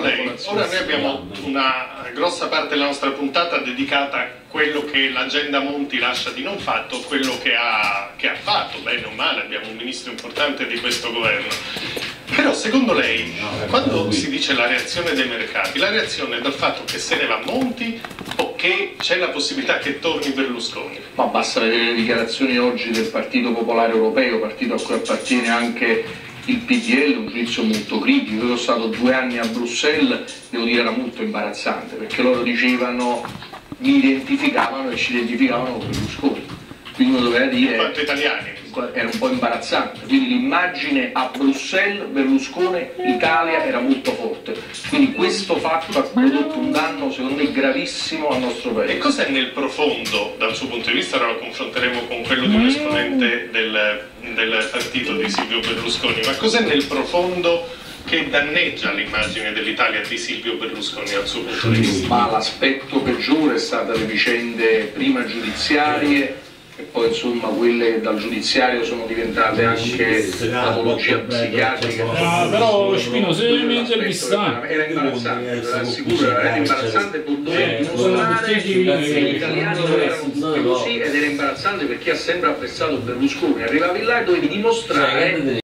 Lei, ora noi abbiamo una grossa parte della nostra puntata dedicata a quello che l'agenda Monti lascia di non fatto, quello che ha, che ha fatto, bene o male, abbiamo un ministro importante di questo governo. Però secondo lei, quando si dice la reazione dei mercati, la reazione è dal fatto che se ne va Monti o che c'è la possibilità che torni Berlusconi? Ma basta vedere le dichiarazioni oggi del Partito Popolare Europeo, partito a cui appartiene anche il PDL, un giudizio molto critico. Io sono stato due anni a Bruxelles, devo dire era molto imbarazzante, perché loro dicevano, mi identificavano e ci identificavano con Berlusconi. Quindi uno doveva In dire quanto italiani? Era un po' imbarazzante, quindi l'immagine a Bruxelles, Berlusconi, Italia era molto forte, quindi questo fatto ha prodotto un danno secondo me gravissimo al nostro E paese. cos'è nel profondo, dal suo punto di vista, ora lo confronteremo con quello di un esponente del, del partito di Silvio Berlusconi, ma cos'è nel profondo che danneggia l'immagine dell'Italia di Silvio Berlusconi dal suo punto di vista? Ma l'aspetto peggiore è stato le vicende prima giudiziarie e poi insomma quelle dal giudiziario sono diventate anche patologia psichiatrica. Ah, però, Spino, se mi è l'aspetto intervista- che Era imbarazzante, era imbarazzante poter Eh, dimostrare che gli italiani non erano così ed era imbarazzante per chi ha sempre apprezzato Berlusconi. Arrivavi là e dovevi dimostrare